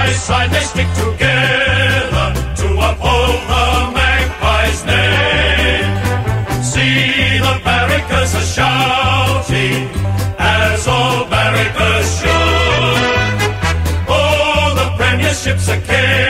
By side, they stick together to uphold the Magpie's name. See the barrackers are shouting as all barrackers should. Oh, the premiership's a king.